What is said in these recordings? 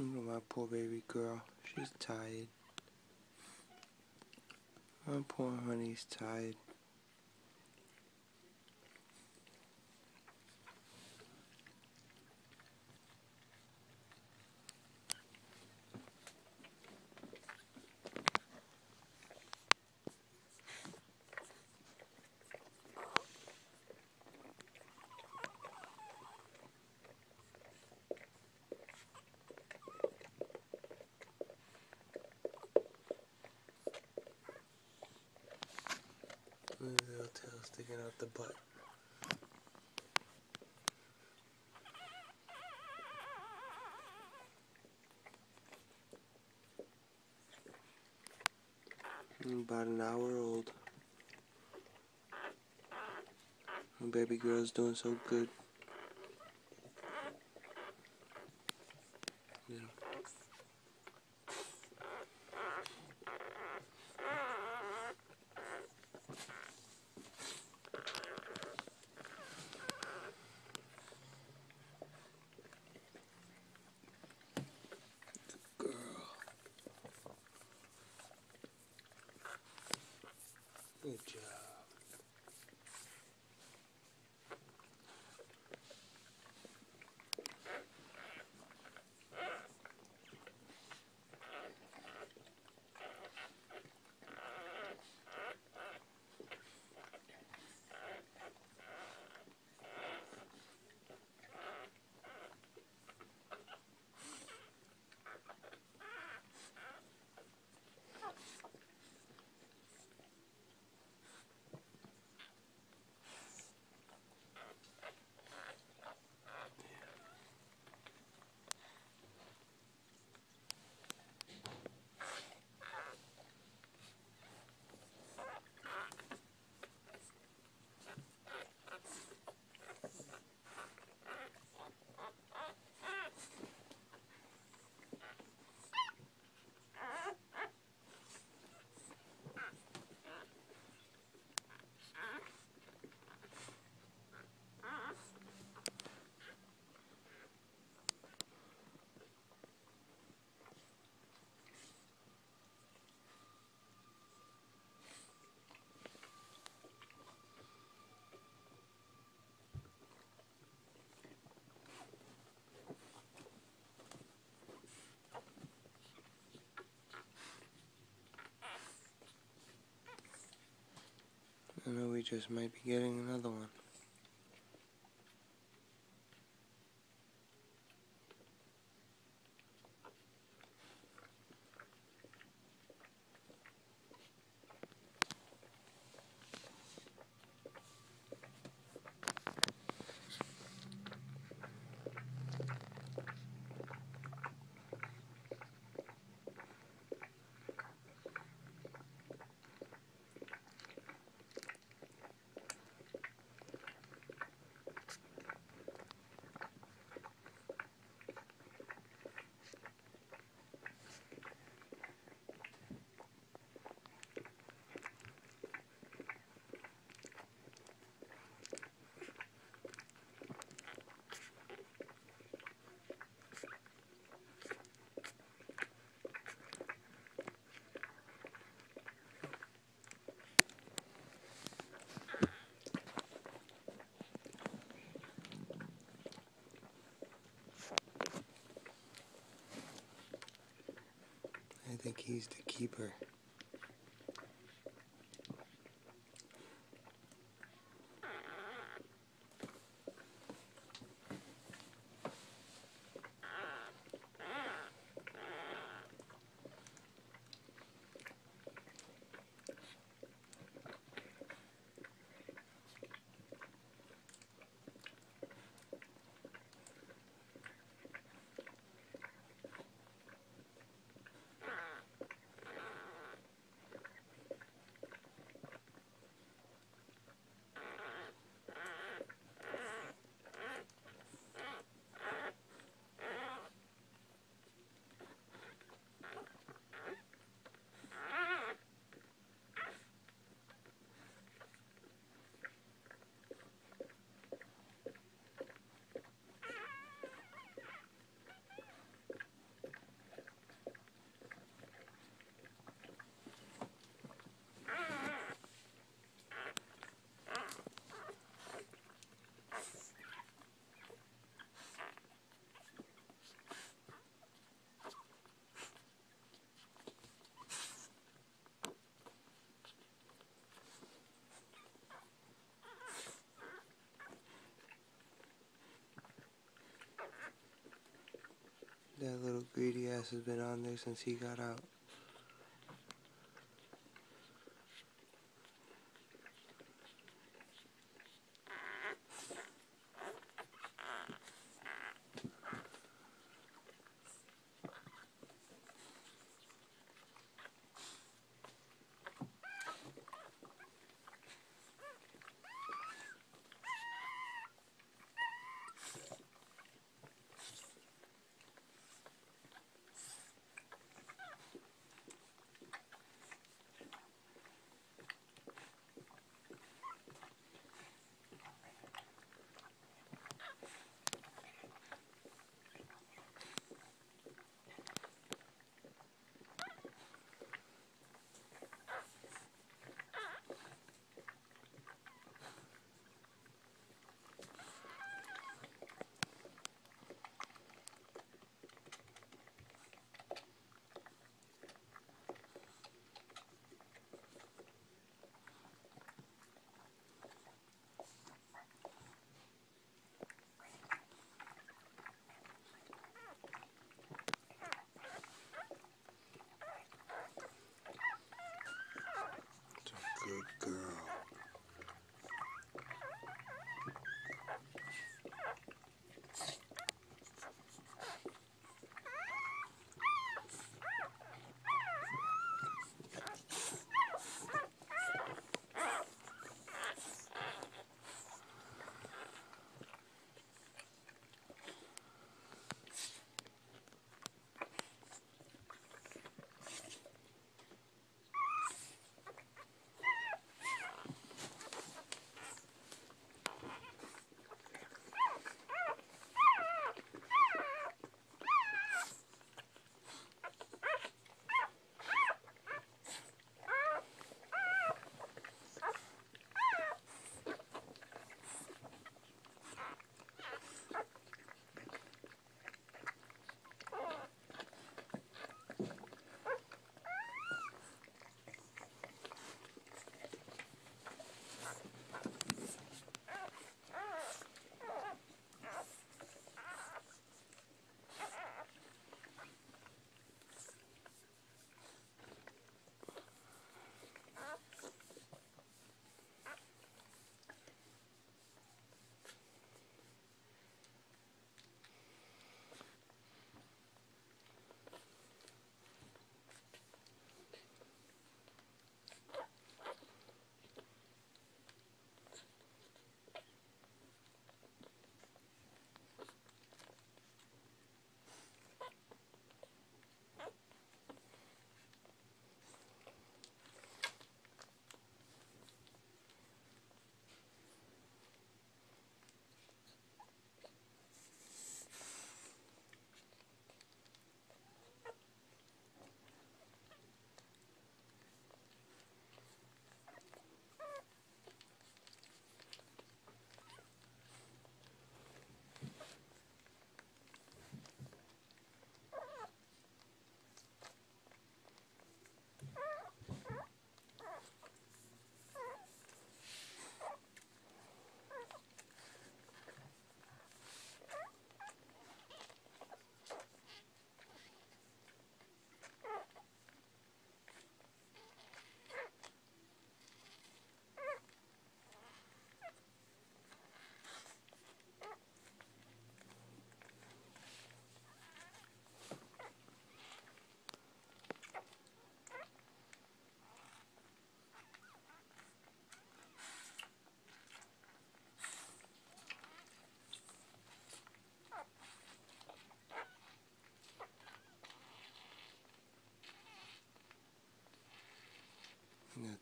My poor baby girl. She's tired. My poor honey's tired. Little tail sticking out the butt. About an hour old. My baby girl's doing so good. Know we just might be getting another one. I think he's the keeper. That little greedy ass has been on there since he got out.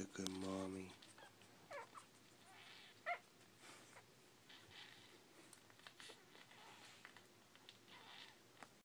A good mommy.